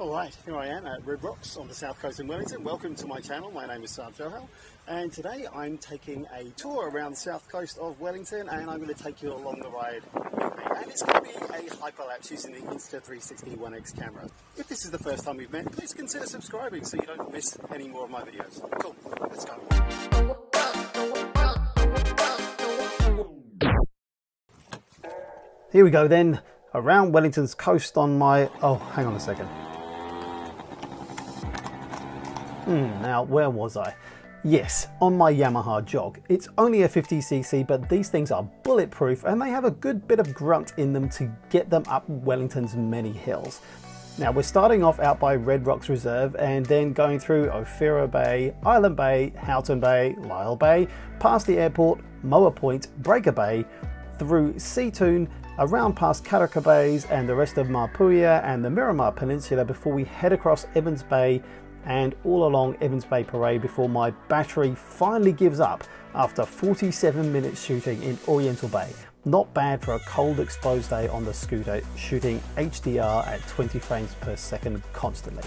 Alright, here I am at Red Rocks on the south coast in Wellington. Welcome to my channel, my name is Sarb Johal and today I'm taking a tour around the south coast of Wellington and I'm going to take you along the ride with me. And it's going to be a hyperlapse using the Insta360 One X camera. If this is the first time we've met, please consider subscribing so you don't miss any more of my videos. Cool, let's go. Here we go then, around Wellington's coast on my, oh hang on a second. Hmm, now where was I? Yes, on my Yamaha jog. It's only a 50cc, but these things are bulletproof and they have a good bit of grunt in them to get them up Wellington's many hills. Now we're starting off out by Red Rocks Reserve and then going through Owhiro Bay, Island Bay, Houghton Bay, Lyall Bay, past the airport, Moa Point, Breaker Bay, through Seatoun, around past Karaka Bays and the rest of Maupuia and the Miramar Peninsula before we head across Evans Bay and all along Evans Bay Parade before my battery finally gives up after 47 minutes shooting in Oriental Bay. Not bad for a cold exposed day on the scooter shooting HDR at 20 frames per second constantly.